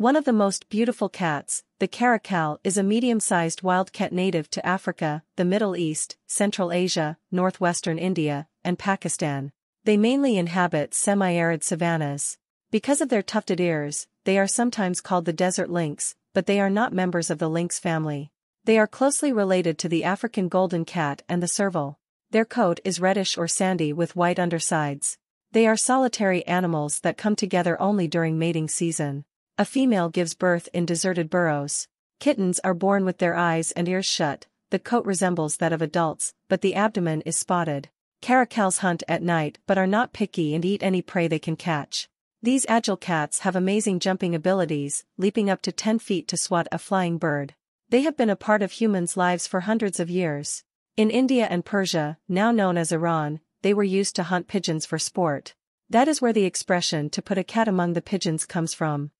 One of the most beautiful cats, the caracal is a medium-sized wild cat native to Africa, the Middle East, Central Asia, northwestern India, and Pakistan. They mainly inhabit semi-arid savannas. Because of their tufted ears, they are sometimes called the desert lynx, but they are not members of the lynx family. They are closely related to the African golden cat and the serval. Their coat is reddish or sandy with white undersides. They are solitary animals that come together only during mating season. A female gives birth in deserted burrows. Kittens are born with their eyes and ears shut, the coat resembles that of adults, but the abdomen is spotted. Caracals hunt at night but are not picky and eat any prey they can catch. These agile cats have amazing jumping abilities, leaping up to 10 feet to swat a flying bird. They have been a part of humans' lives for hundreds of years. In India and Persia, now known as Iran, they were used to hunt pigeons for sport. That is where the expression to put a cat among the pigeons comes from.